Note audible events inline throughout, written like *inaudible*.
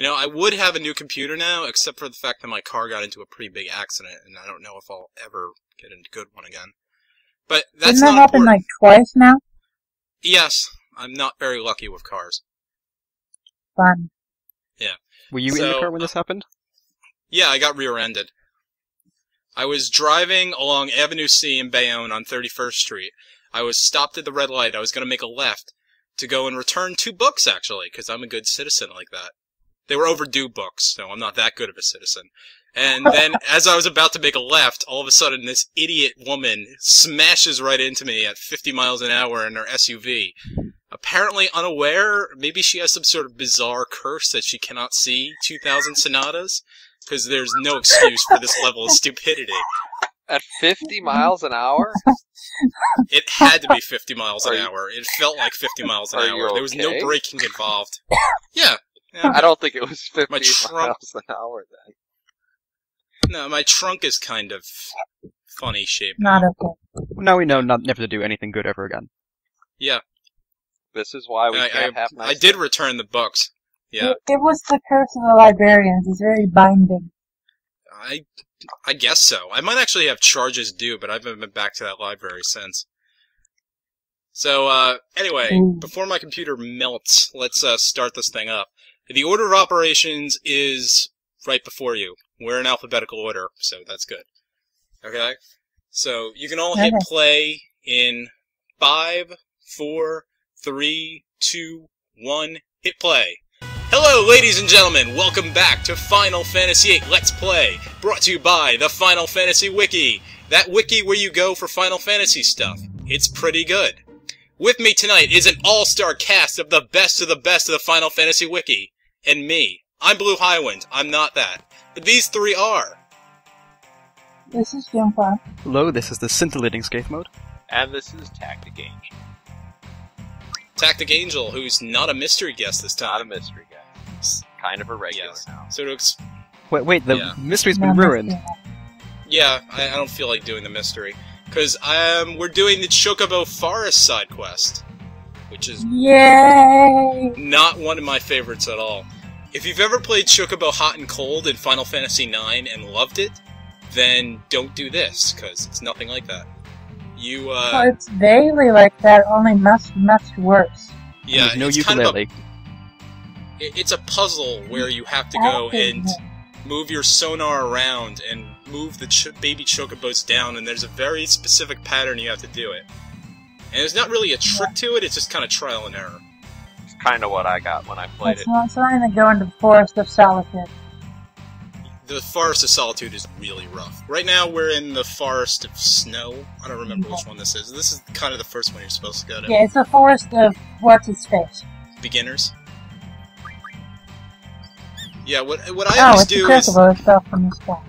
You know, I would have a new computer now, except for the fact that my car got into a pretty big accident, and I don't know if I'll ever get a good one again. But that's Didn't that not happen important. like twice now? Yes, I'm not very lucky with cars. Fun. Yeah. Were you in the car when uh, this happened? Yeah, I got rear-ended. I was driving along Avenue C in Bayonne on 31st Street. I was stopped at the red light. I was going to make a left to go and return two books, actually, because I'm a good citizen like that. They were overdue books, so I'm not that good of a citizen. And then, *laughs* as I was about to make a left, all of a sudden, this idiot woman smashes right into me at 50 miles an hour in her SUV. Apparently unaware, maybe she has some sort of bizarre curse that she cannot see 2,000 sonatas, because there's no excuse for this level of stupidity. At 50 miles an hour? *laughs* It had to be 50 miles an you- hour. It felt like 50 miles an hour. you There was no braking involved. *laughs* Yeah. Yeah. I don't think it was 50 My trunk- miles an hour then. No, my trunk is kind of funny shaped. Not okay. Now we know not never to do anything good ever again. Yeah. This is why we I, can't I, have I did things. return the books. Yeah. It, it was the curse of the librarians. It's very binding. I I guess so. I might actually have charges due, but I haven't been back to that library since. So, uh, anyway, Ooh. before my computer melts, let's uh, start this thing up. The order of operations is right before you. We're in alphabetical order, so that's good. Okay? So, you can all hit Okay. play in five, four, three, two, one, hit play. Hello, ladies and gentlemen. Welcome back to Final Fantasy VIII Let's Play, brought to you by the Final Fantasy Wiki. That wiki where you go for Final Fantasy stuff. It's pretty good. With me tonight is an all-star cast of the best of the best of the Final Fantasy Wiki. And me. I'm Blue Highwind. I'm not that. But these three are. This is Jumpa. Hello, this is the scintillating Scathe Mote. And this is Tactic Angel. Tactic Angel, who's not a mystery guest this time. Not a mystery guest. Kind of a regular Yes. now. So to ex- Wait, wait, the Yeah. mystery's been No, ruined. that's- Yeah, I, I don't feel like doing the mystery. Because um, we're doing the Chocobo Forest side quest. Which is Yay! not one of my favorites at all. If you've ever played Chocobo Hot and Cold in Final Fantasy IX and loved it, then don't do this, because it's nothing like that. You, Well, uh, it's vaguely like that, only much, much worse. yeah, There's no it's kind of a, it- it's a puzzle where you have to go and move your sonar around and move the ch- baby chocobos down, and there's a very specific pattern you have to do it. And there's not really a trick to it, it's just kind of trial and error. It's kind of what I got when I played It's it. not something to go into the Forest of Solitude. The Forest of Solitude is really rough. Right now, we're in the Forest of Snow. I don't remember which one this is. This is kind of the first one you're supposed to go to. Yeah, it's the Forest of what's its face. Beginners. Yeah, what what I Oh, always it's the do is Chocobo itself from the sky.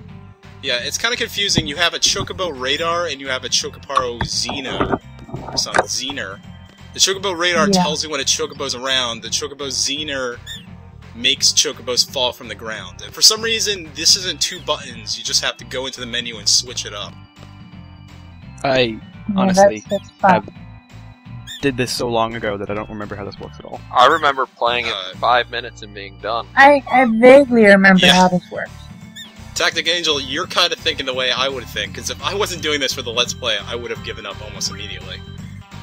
yeah, it's kind of confusing. You have a Chocobo radar and you have a Chocoparo Xeno or something Xener. The Chocobo radar Yeah. tells you when a Chocobo's around. The Chocobo Xener makes Chocobos fall from the ground. And for some reason, this isn't two buttons. You just have to go into the menu and switch it up. I Yeah, Honestly, that's, that's. I've- did this so long ago that I don't remember how this works at all. I remember playing it Uh, for five minutes and being done. I, I vaguely remember Yeah. how this works. Tactic Angel, you're kind of thinking the way I would think, because if I wasn't doing this for the Let's Play, I would have given up almost immediately.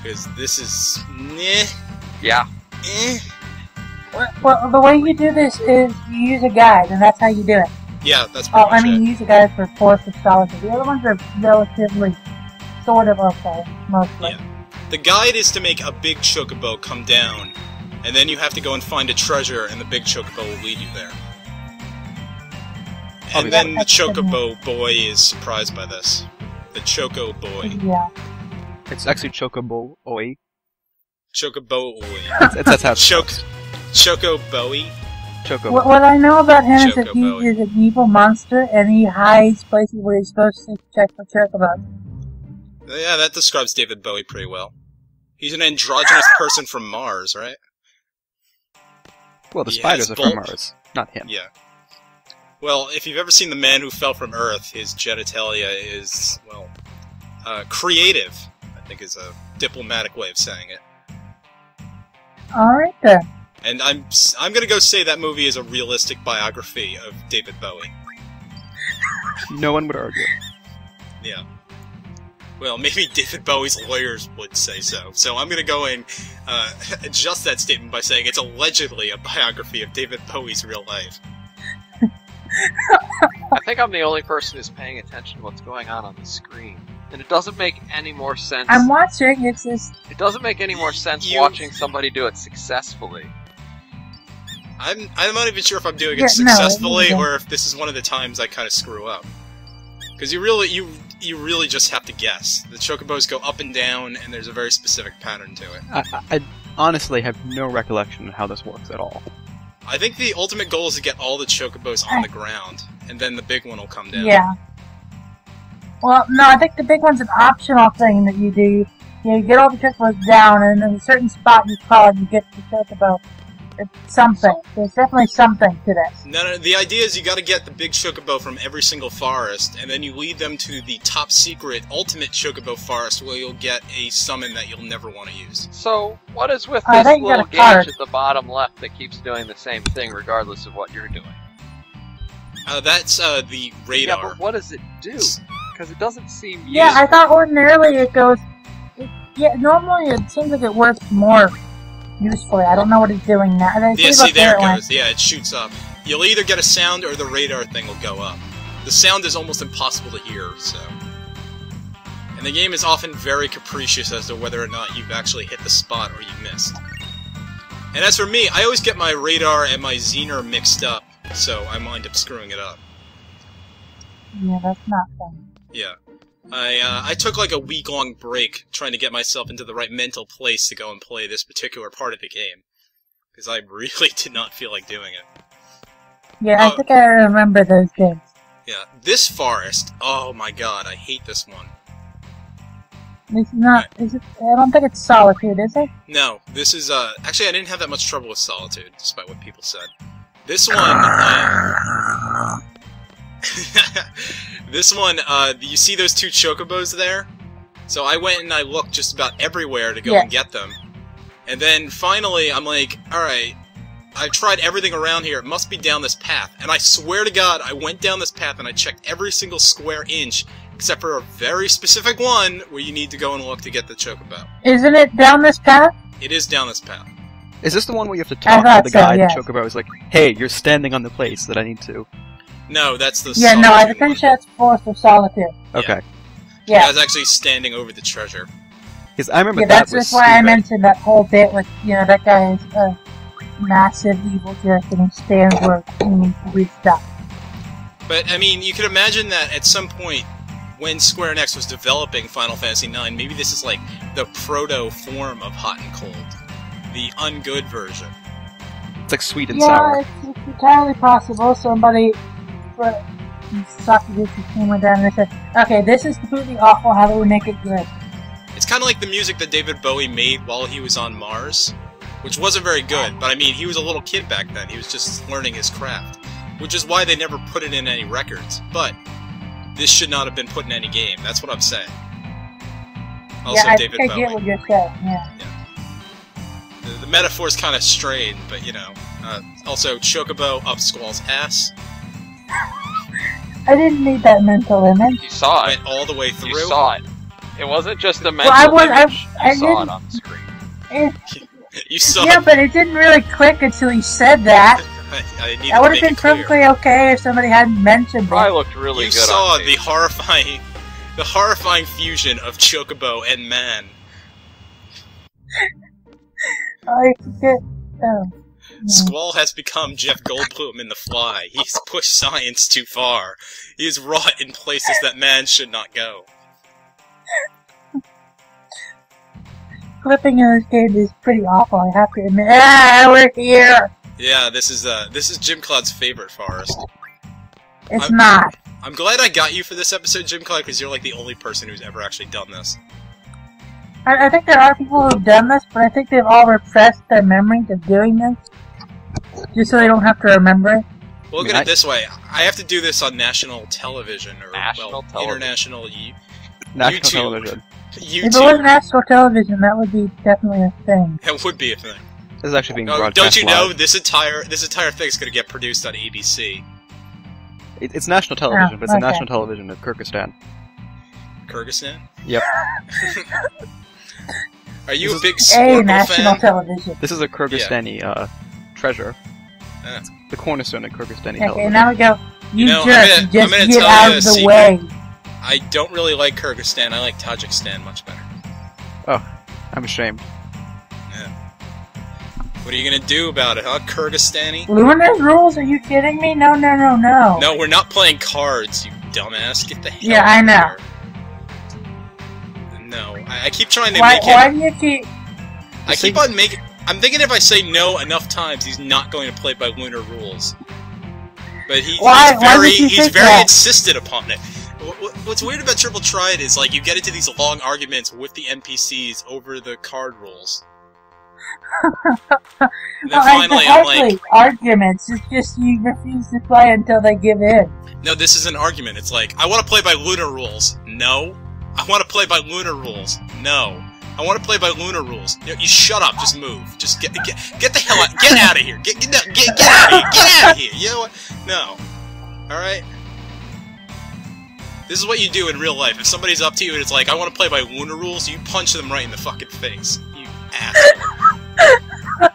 Because this is... Meh, Yeah. eh. Well, well, the way you do this is you use a guide, and that's how you do it. Yeah, that's pretty Oh, I mean, it. you use a guide for Force of Solitude. The other ones are relatively, sort of okay, mostly. Yeah. The guide is to make a big chocobo come down, and then you have to go and find a treasure, and the big chocobo will lead you there. And then the chocobo boy is surprised by this. The choco boy. Yeah. It's actually Chocobo Oi. Chocobo boy. It's, it's, that's how it's Choc... Choco Bowie? Chocobo. What, what I know about him is that Chocobo. he is an evil monster, and he hides places where he's supposed to check for chocobos. Yeah, that describes David Bowie pretty well. He's an androgynous person from Mars, right? Well, the He spiders has are from. Mars, not him. Yeah. Well, if you've ever seen The Man Who Fell from Earth, his genitalia is, well, uh, creative, I think is a diplomatic way of saying it. Alright then. And I'm s- I'm gonna go say that movie is a realistic biography of David Bowie. No one would argue. Yeah. Well, maybe David Bowie's lawyers would say so. So I'm gonna go and uh, *laughs* adjust that statement by saying it's allegedly a biography of David Bowie's real life. I think I'm the only person who's paying attention to what's going on on the screen. And it doesn't make any more sense. I'm watching. It's just It doesn't make any more sense You- watching somebody do it successfully. I'm I'm not even sure if I'm doing Yeah, it no, successfully yeah. or if this is one of the times I kind of screw up. Because you really you you really just have to guess. The chocobos go up and down, and there's a very specific pattern to it. I, I, I honestly have no recollection of how this works at all. I think the ultimate goal is to get all the chocobos on the ground, and then the big one will come down. yeah. Well, no, I think the big one's an optional thing that you do. You get all the chocobos down, and in a certain spot you call, you get the chocobo. It's something. There's definitely something to this. No, no, the idea is you got to get the big chocobo from every single forest, and then you lead them to the top secret ultimate chocobo forest where you'll get a summon that you'll never want to use. So, what is with this think you got little gauge card. at the bottom left that keeps doing the same thing regardless of what you're doing? Uh, that's uh, the Yeah, but what does it do? Because it doesn't seem Yeah, useful. I thought ordinarily it goes. It, yeah, normally it seems like it works more usefully. I don't know what it's doing now. They Yeah, see, there it goes. Yeah, it shoots up. You'll either get a sound or the radar thing will go up. The sound is almost impossible to hear, so. And the game is often very capricious as to whether or not you've actually hit the spot or you missed. And as for me, I always get my radar and my Zener mixed up, so I wind up screwing it up. Yeah, that's not fun. Yeah. I, uh, I took like a week long break trying to get myself into the right mental place to go and play this particular part of the game. Because I really *laughs* did not feel like doing it. Yeah, I Oh. think I remember those games. Yeah, this forest. Oh my god, I hate this one. This is not. Is it? I don't think it's Solitude, is it? No, this is uh. Actually, I didn't have that much trouble with Solitude, despite what people said. This one. Uh, *laughs* this one. Uh, you see those two chocobos there? So I went and I looked just about everywhere to go Yeah. and get them, and then finally I'm like, all right. I've tried everything around here. It must be down this path. And I swear to God, I went down this path and I checked every single square inch, except for a very specific one where you need to go and look to get the chocobo. Isn't it down this path? It is down this path. Is this the one where you have to talk to thought the so, guy, yes. the chocobo is like, hey, you're standing on the place that I need to. No, that's the. Yeah, no, I'm solitude pretty one. sure it's Forest of Solitude. Okay. I Yeah, was actually standing over the treasure. Because I remember yeah, that that's was just why I mentioned that whole bit with you know that guy is a massive evil jerk and he stands where he needs to reach stuff. But I mean, you could imagine that at some point, when Square Enix was developing Final Fantasy IX, maybe this is like the proto form of Hot and Cold, the ungood version. It's like sweet and yeah, sour. it's, it's entirely possible. Somebody, but Sakaguchi came down and said, "Okay, this is completely awful. How do we make it good?" It's kind of like the music that David Bowie made while he was on Mars, which wasn't very good. But I mean, he was a little kid back then. He was just learning his craft, which is why they never put it in any records. But this should not have been put in any game. That's what I'm saying. Also, yeah, I David think I Bowie. get what you're saying. Yeah. The, the metaphor's kind of strained, but you know. Uh, also, Chocobo up Squall's ass I didn't need that mental image. You saw it. all the way through. You saw it. It wasn't just a Well, mental I was- image. I you saw it didn't- on the screen. It, *laughs* You saw. yeah, but it didn't really click until he said that. *laughs* I, I That would have been perfectly okay if somebody hadn't mentioned Probably it. looked really you good saw on the horrifying, the horrifying fusion of Chocobo and man. *laughs* Oh, I forget. Oh. No. Squall has become Jeff Goldblum in The Fly. He's pushed science too far. He is wrought in places that man should not go. Clipping in this game is pretty awful. I have to admit. *laughs* Ah, we're here. Yeah, this is uh, this is Jim Cloud's favorite forest. It's I'm- not. I'm glad I got you for this episode, Jim Cloud, because you're like the only person who's ever actually done this. I, I think there are people who've done this, but I think they've all repressed their memories of doing this, just so they don't have to remember it. Well, look I mean, at I- it this way: I have to do this on national television or National well, television. international you, National YouTube. television. If it was national television, that would be definitely a thing. It would be a thing. This is actually being No, broadcast don't you know live. this entire this entire thing is going to get produced on ABC, It, it's national television, oh, but it's okay. the national television of Kyrgyzstan. Kyrgyzstan. Yep. *laughs* Are you This a big A national fan? television. This is a Kyrgyzstani uh, treasure. Yeah. The cornerstone of Kyrgyzstani Okay, television. now we go. You, You know, I'm jerk, gonna- just I'm gonna get tell out you of the secret. way. I don't really like Kyrgyzstan. I like Tajikistan much better. Oh, I'm ashamed. What are you gonna do about it, huh, Kyrgyzstani? Luminous rules? Are you kidding me? No, no, no, no. No, we're not playing cards, you dumbass. Get the hell Yeah, I know. of here. No, I, I keep trying to Why, make why him. do you keep? I keep on making. I'm thinking if I say no enough times, he's not going to play by lunar rules. But he, Why- he's very, would he's very that? insistent upon it. Wh- wh- What's weird about Triple Triad is like you get into these long arguments with the NPCs over the card rules. *laughs* and then finally, I'm like, arguments. It's just you refuse to play until they give in. no, this is an argument. It's like I want to play by lunar rules. No, I want to play by lunar rules. No. I want to play by lunar rules. You, know, you shut up. Just move. Just get get, get the hell out. Get out of here. Get get no, get, get out of here. Get out of here. You know what? No. All right. This is what you do in real life. If somebody's up to you and it's like, I want to play by lunar rules, you punch them right in the fucking face. You asshole.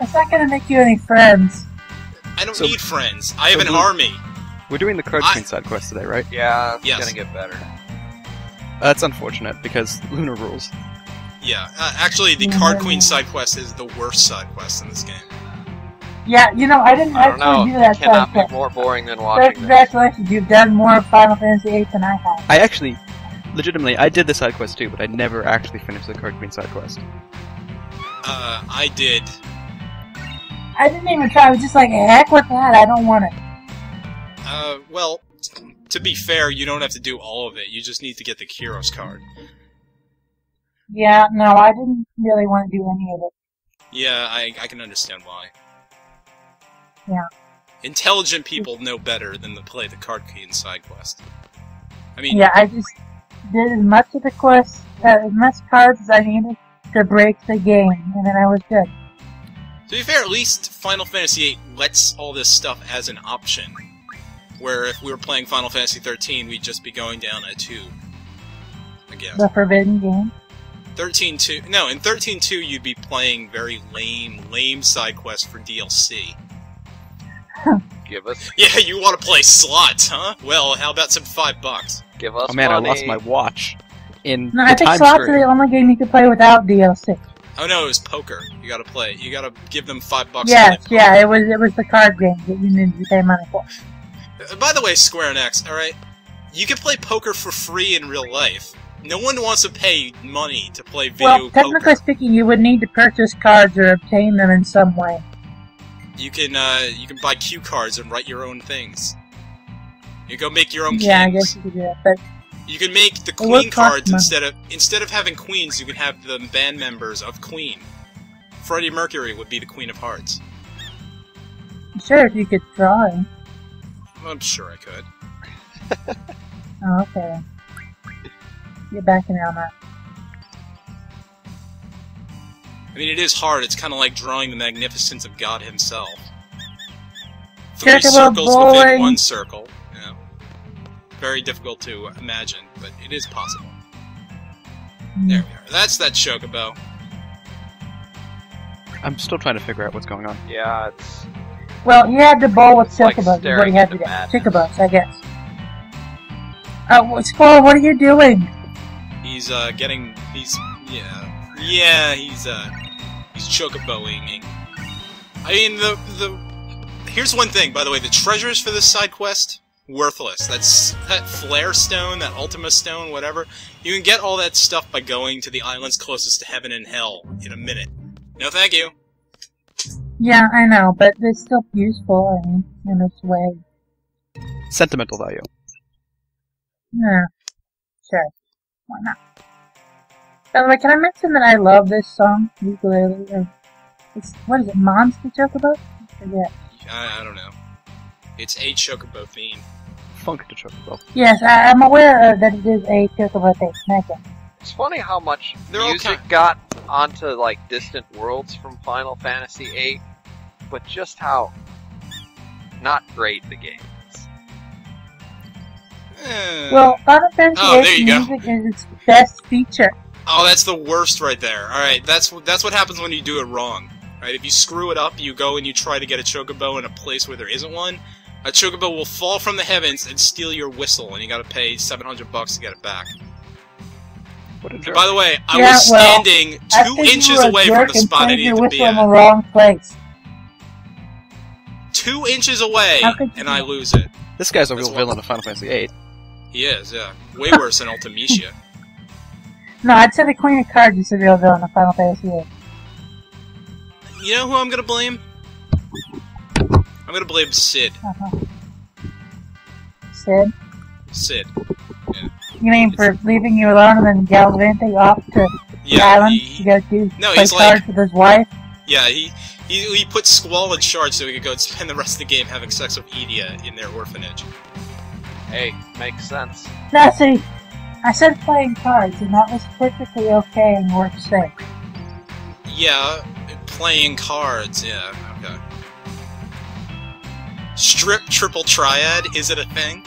It's not gonna make you any friends. I don't So- need friends. I have so an who- army. We're doing the Card I- Queen side quest today, right? Yeah, it's Yes. gonna get better. That's unfortunate because lunar rules. Yeah. Uh, actually, the Yeah. Card Queen side quest is the worst side quest in this game. Yeah, you know, I didn't I don't actually know. do that It cannot be more boring than So watching this. congratulations, you've done more Final Fantasy VIII than I have. I actually, legitimately, I did the side quest too, but I never actually finished the Card Queen side quest. Uh, I did. I didn't even try. I was just like, heck with that. I don't want it. Uh, well, to be fair, you don't have to do all of it. You just need to get the Kiros card. Yeah, no, I didn't really want to do any of it. Yeah, I, I can understand why. Yeah. Intelligent people know better than to play the Card Queen side quest. I mean, Yeah, I just did as much of the quest, uh, as much cards as I needed to break the game, and then I was good. to be fair, at least Final Fantasy VIII lets all this stuff as an option. Where if we were playing Final Fantasy 13, we'd just be going down a tube. I guess. The Forbidden Game. 13.2. No, in 13.2, you'd be playing very lame, lame side quests for DLC. Give us, *laughs* Yeah, you want to play slots, huh? Well, how about some five bucks? give us Oh man, money. I lost my watch in No, the I think time slots are the only game you can play without DLC. Oh no, it was poker. You gotta play. You gotta give them five bucks. to Yes, yeah, it was it was the card game that you needed to pay money for. By the way, Square Enix, alright? You can play poker for free in real life. No one wants to pay money to play video Well, technically poker. speaking, you would need to purchase cards or obtain them in some way. You can, uh, you can buy cue cards and write your own things. You go make your own kings. Yeah, I guess you could do that, but You can make the queen cards instead of instead of having queens, you can have the band members of Queen. Freddie Mercury would be the Queen of Hearts. sure, if you could draw him. I'm sure I could. *laughs* Oh, okay. Get back in on that. I mean, it is hard. It's kind of like drawing the magnificence of God Himself. Three Chocobo circles within one circle. Yeah. Very difficult to imagine, but it is possible. There we are. That's that chocobo. I'm still trying to figure out what's going on. Yeah, it's Well, he had to bowl with It's like chocobos. what staring he had to do. madness. Chocobos, I guess. Uh, well, Squirrel, what are you doing? He's uh getting. He's yeah yeah. He's uh he's chocoboing. I mean the the. Here's one thing, by the way. The treasures for this side quest worthless. That's that flare stone, that Ultima stone, whatever. You can get all that stuff by going to the islands closest to heaven and hell in a minute. No, thank you. Yeah, I know, but it's still useful, I mean, in its way. Sentimental value. Yeah, sure. Why not? By the way, can I mention that I love this song, ukulele? It's, what is it, Monster Chocobo? I forget. I, I don't know. It's a chocobo theme. Funk to chocobo. Yes, I, I'm aware uh, that it is a Chocobo thing. Okay. It's funny how much They're music kind- got onto like distant worlds from Final Fantasy VIII, but just how not great the game is. Eh. Well, Final Fantasy Oh, VIII you go. music is its best feature. Oh, that's the worst right there. All right, that's that's what happens when you do it wrong. Right? If you screw it up, you go and you try to get a chocobo in a place where there isn't one. A chocobo will fall from the heavens and steal your whistle, and you got to pay 700 bucks to get it back. By the way, I Yeah, was standing I two think you inches were a away from jerk the and spot I played your needed to be whistle in the wrong place. Two inches away, How could you and I lose it. This guy's a That's real what- villain of Final Fantasy VIII. He is, yeah. Way worse than Ultimecia. *laughs* *laughs* No, I'd say the Queen of Cards is the real villain of Final Fantasy VIII. You know who I'm gonna blame? I'm gonna blame Sid. Uh-huh. Sid? Sid. You mean for leaving you alone and then gallivanting off to the Yeah, island he, to go do No, play he's cards like- with his wife? yeah, he, he he put Squall in charge so he could go and *laughs* spend the rest of the game having sex with Edea in their orphanage. Hey, makes sense. No, see, I said playing cards, and that was perfectly okay and worth saying. Yeah, playing cards. Yeah, okay. Strip triple triad. Is it a thing?